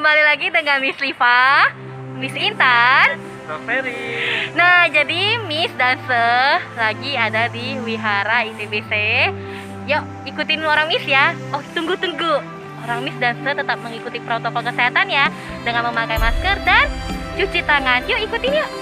kembali lagi dengan Miss Liva, Miss Intan. Strawberry. Nah, jadi Miss dan Se lagi ada di Wihara ITBC. Yuk, ikutin orang Miss ya. Oh, tunggu tunggu. Orang Miss dan Se tetap mengikuti protokol kesehatan ya dengan memakai masker dan cuci tangan. Yuk, ikutin yuk.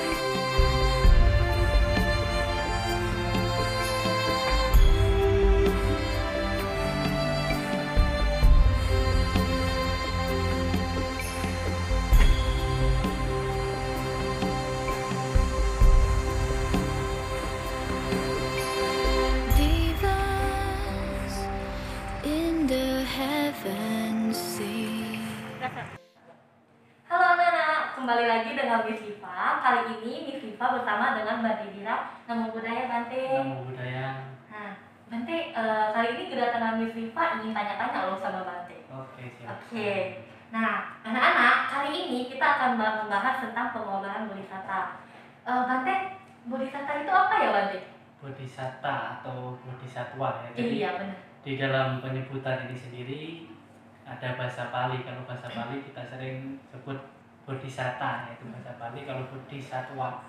Dengan Miss Liva. Kali ini Miss Liva bersama dengan Mbak Didira. Nama budaya Bante. Nama budaya. Nah, Bante, eh, kali ini kedatangan Miss Liva ingin tanya-tanya loh sama Bante. Oke, siap. Oke. Nah, anak-anak, kali ini kita akan ba- membahas tentang pengobatan bodhisatta. Eh, Bante, bodhisatta itu apa ya, Bante? Bodhisatta atau bodhisatwa ya. Jadi Iya, benar. di dalam penyebutan ini sendiri ada bahasa Pali. Kalau bahasa Pali kita sering sebut bodhisatta yaitu bahasa Pali. Kalau bodhisatwa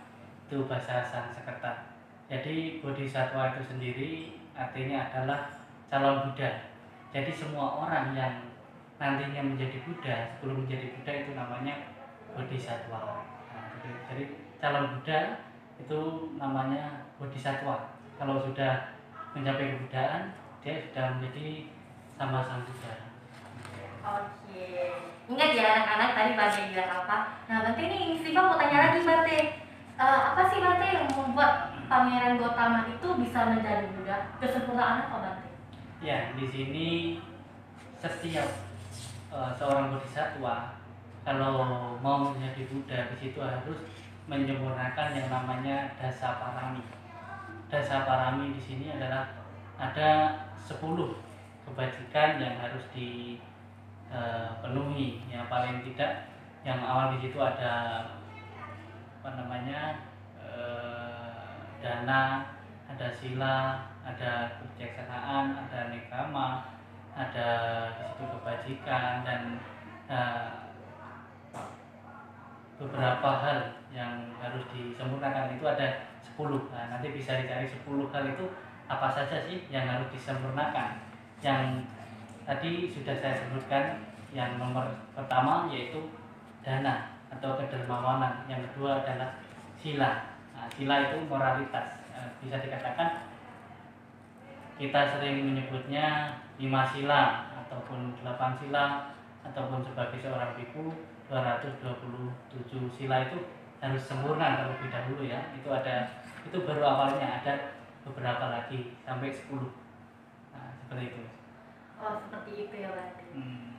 itu bahasa Sanskerta. Jadi bodhisatwa itu sendiri artinya adalah calon Buddha. Jadi semua orang yang nantinya menjadi Buddha sebelum menjadi Buddha itu namanya bodhisatwa. Nah, jadi, calon Buddha itu namanya bodhisatwa. Kalau sudah mencapai kebudaan, dia sudah menjadi sama sang Buddha. Oke. Ingat ya anak-anak tadi Bante bilang apa? Nah, Bante ini Miss Liva mau tanya lagi, Bante. Eh, apa sih Bante yang membuat Pangeran Gotama itu bisa menjadi Buddha? Kesempurnaan apa, Bante? Ya, di sini setiap eh, seorang bodhisatwa kalau mau menjadi Buddha di situ harus menyempurnakan yang namanya dasa parami. Dasa parami di sini adalah ada 10 kebajikan yang harus dipenuhi. Yang paling tidak yang awal di situ ada apa namanya eh, dana, ada sila, ada kebijaksanaan, ada nekama, ada di situ kebajikan dan eh, beberapa hal yang harus disempurnakan. Itu ada 10 nah nanti bisa dicari 10 hal itu apa saja sih yang harus disempurnakan. Yang tadi sudah saya sebutkan yang nomor pertama yaitu dana atau kedermawanan. Yang kedua adalah sila. Nah, sila itu moralitas. Eh, bisa dikatakan kita sering menyebutnya lima sila ataupun delapan sila ataupun sebagai seorang biku 227 sila itu harus sempurna terlebih dahulu ya. Itu ada itu baru awalnya ada beberapa lagi sampai 10 nah, seperti itu seperti itu ya. Hmm.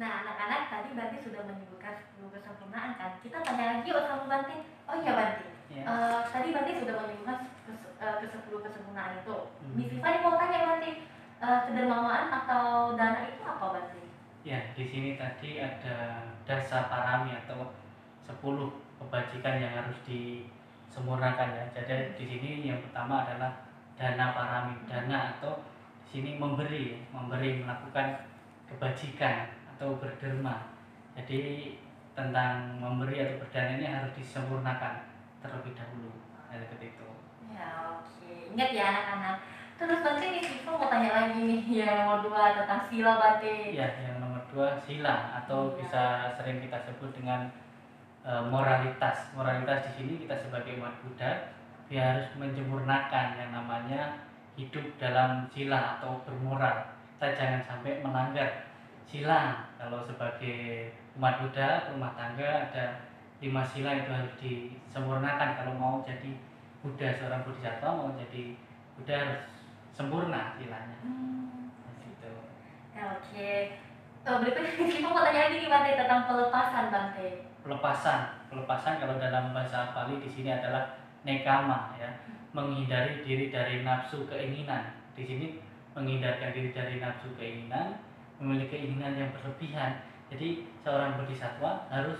Nah, anak-anak tadi Bante sudah menyebutkan 10 kesempurnaan kan? Kita tanya lagi yuk sama Bante. Oh iya, Bante. ya. Eh, tadi Bante sudah menyebutkan kes, eh, ke 10 kesempurnaan itu. Hmm. Miss Viva ini mau tanya Bante, eh, kedermawanan atau dana itu apa Bante? Ya, di sini tadi ada dasa parami atau 10 kebajikan yang harus disempurnakan ya. Jadi di sini yang pertama adalah dana parami, dana atau sini memberi, memberi melakukan kebajikan atau berderma. Jadi tentang memberi atau berdana ini harus disempurnakan terlebih dahulu. Ya, seperti itu. Ya, oke. Ingat ya anak-anak. Terus Bante nih Viva mau tanya lagi nih yang nomor dua tentang sila Bante. Ya, yang nomor dua sila atau Iya. bisa sering kita sebut dengan e, moralitas. Moralitas di sini kita sebagai umat Buddha dia harus menyempurnakan yang namanya hidup dalam sila atau bermoral. Kita jangan sampai melanggar sila. Kalau sebagai umat Buddha rumah tangga ada lima sila itu harus disempurnakan kalau mau jadi Buddha seorang bodhisattva mau jadi Buddha harus sempurna silanya. Hmm. Gitu. Ya, oke. Eh, berikutnya Viva mau tanya lagi nih Bante tentang pelepasan Bante. pelepasan pelepasan kalau dalam bahasa Bali di sini adalah nekama ya menghindari diri dari nafsu keinginan di sini menghindarkan diri dari nafsu keinginan memiliki keinginan yang berlebihan jadi seorang bodhisattva harus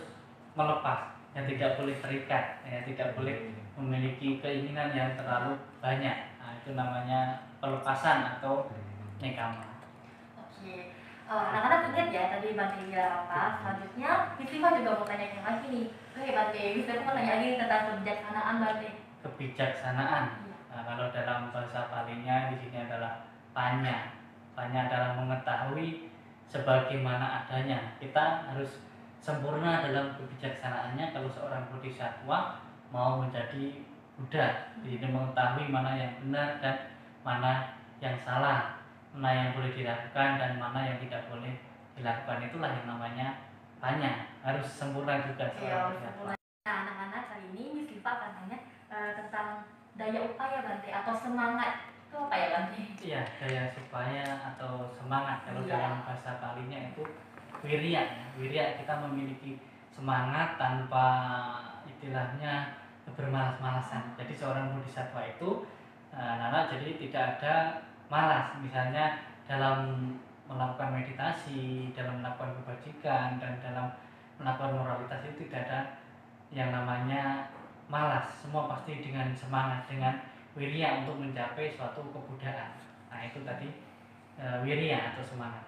melepas yang tidak boleh terikat ya tidak boleh memiliki keinginan yang terlalu banyak nah, itu namanya pelepasan atau nekama Oke. Oh, anak-anak ingat ya tadi Bante bilang apa? Selanjutnya, Riva juga mau tanya yang lagi nih. Oke Bante, Miss Riva mau tanya lagi tentang kebijaksanaan Bante. Kebijaksanaan. Nah, kalau dalam bahasa palinya di sini adalah panya panya adalah mengetahui sebagaimana adanya. Kita harus sempurna dalam kebijaksanaannya kalau seorang bodhisatwa mau menjadi Buddha. Jadi mengetahui mana yang benar dan mana yang salah. Mana yang boleh dilakukan dan mana yang tidak boleh dilakukan. Itulah yang namanya panya harus sempurna juga Iya, seorang sempurna. Nah, anak-anak kali ini Miss Riva akan tanya eh, tentang daya upaya Bante atau semangat itu apa ya Bante? Iya, daya supaya atau semangat kalau Iya. dalam bahasa palinya itu wirya. ya. Wirya kita memiliki semangat tanpa istilahnya bermalas-malasan. Jadi seorang bodhisatwa itu eh, Nana jadi tidak ada malas. Misalnya dalam melakukan meditasi, dalam melakukan kebajikan dan dalam melakukan moralitas itu tidak ada yang namanya malas. Semua pasti dengan semangat, dengan wirya untuk mencapai suatu kebudayaan. Nah itu tadi e, wirya atau semangat.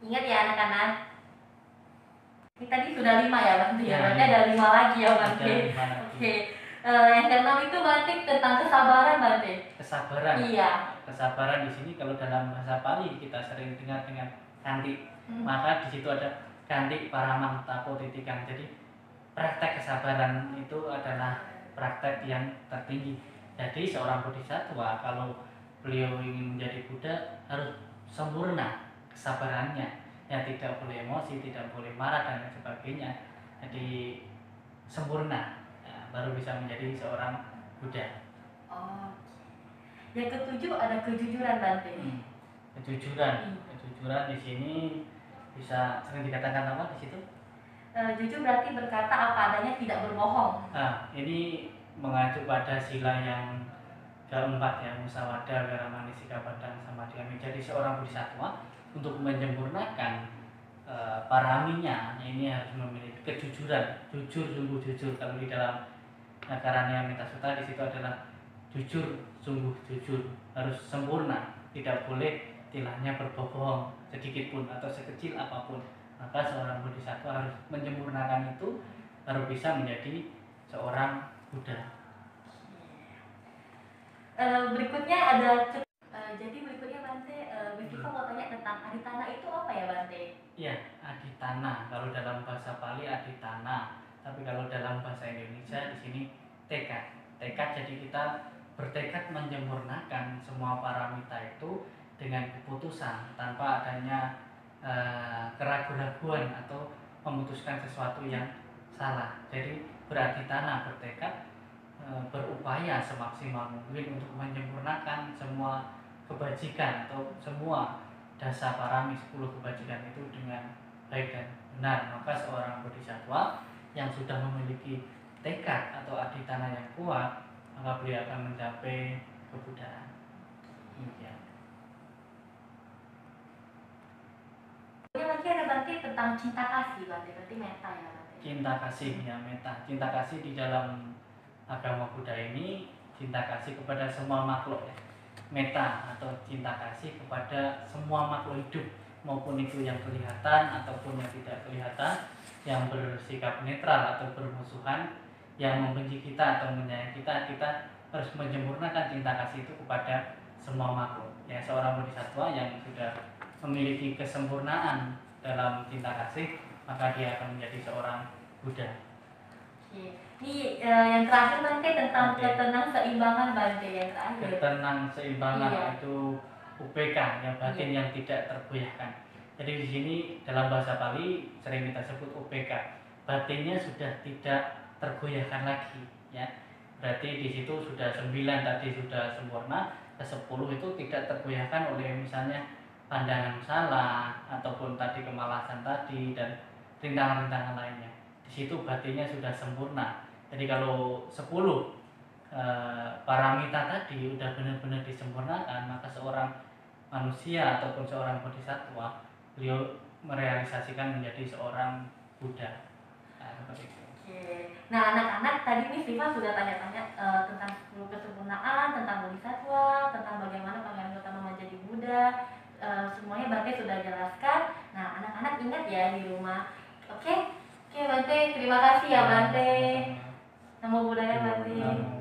Ingat ya anak-anak. Ini tadi sudah lima ya Bante ya. Ya, Berarti ada lima lagi ya lagi. Oke. Eh, yang keenam itu Bante tentang kesabaran Bante. Kesabaran. Iya. Kesabaran di sini kalau dalam bahasa Pali kita sering dengar dengan kanti. Hmm. Maka di situ ada kanti paramang tapo titikang. Jadi praktek kesabaran itu adalah praktek yang tertinggi. Jadi seorang bodhisatwa kalau beliau ingin menjadi Buddha harus sempurna kesabarannya. Ya tidak boleh emosi, tidak boleh marah dan lain sebagainya. Jadi sempurna ya, baru bisa menjadi seorang Buddha. Oh. Yang ketujuh ada kejujuran Bante. Hmm. Kejujuran, Hmm. kejujuran di sini bisa sering dikatakan apa di situ? Eh, jujur berarti berkata apa adanya tidak berbohong. Nah, ini mengacu pada sila yang keempat ya, musawadah, wiramani, sikapatan, sama dengan menjadi seorang bodhisatwa untuk menyempurnakan eh, paraminya ini harus memiliki kejujuran, jujur sungguh jujur. Kalau di dalam Nakaranya Mita Sutta di situ adalah jujur sungguh jujur harus sempurna, tidak boleh tilahnya berbohong sedikit pun atau sekecil apa pun. Maka seorang bodhisatwa harus menyempurnakan itu baru bisa menjadi seorang Buddha. Eh, berikutnya ada eh, jadi berikutnya Bante, eh, Miss Riva mau tanya tentang aditana itu apa ya Bante? Iya, aditana. Kalau dalam bahasa Pali aditana, tapi kalau dalam bahasa Indonesia di sini tekad. Tekad jadi kita bertekad menyempurnakan semua paramita itu dengan keputusan tanpa adanya eh, keraguan-raguan atau memutuskan sesuatu yang salah. Jadi berarti tanah bertekad eh, berupaya semaksimal mungkin untuk menyempurnakan semua kebajikan atau semua dasa parami 10 kebajikan itu dengan baik dan benar maka seorang bodhisatwa yang sudah memiliki tekad atau aditana yang kuat maka beliau akan mencapai kebudayaan Demikian. Lagi ada Bante tentang cinta kasih Bante, berarti meta ya Bante. cinta kasih ya meta. Cinta kasih di dalam agama Buddha ini cinta kasih kepada semua makhluk ya. Meta atau cinta kasih kepada semua makhluk hidup maupun itu yang kelihatan ataupun yang tidak kelihatan yang bersikap netral atau bermusuhan yang membenci kita atau menyayangi kita kita harus menyempurnakan cinta kasih itu kepada semua makhluk. Ya seorang bodhisatwa yang sudah memiliki kesempurnaan dalam cinta kasih maka dia akan menjadi seorang Buddha Oke. Ini eh, yang terakhir Bante tentang Oke. ketenang seimbangan Bante yang terakhir. ketenang seimbangan Iya. itu UPK yang batin yang tidak tergoyahkan. Jadi di sini dalam bahasa Bali sering kita sebut UPK. Batinnya sudah tidak tergoyahkan lagi ya. Berarti di situ sudah sembilan tadi sudah sempurna, ke sepuluh itu tidak tergoyahkan oleh misalnya pandangan salah ataupun tadi kemalasan tadi dan rintangan-rintangan lainnya. Di situ batinnya sudah sempurna. Jadi kalau 10 eh, paramita tadi udah benar-benar disempurnakan maka seorang manusia ataupun seorang bodhisatwa beliau merealisasikan menjadi seorang Buddha nah, seperti itu Oke. Nah anak-anak tadi nih Siva sudah tanya-tanya eh, tentang 10 kesempurnaan, tentang bodhisatwa, tentang bagaimana Pangeran Gautama menjadi Buddha. Eh, semuanya Bante sudah jelaskan. Nah, anak-anak ingat ya di rumah. Oke? Okay? Oke, okay, Bante, terima kasih ya, ya Bante. Nama budaya Bante.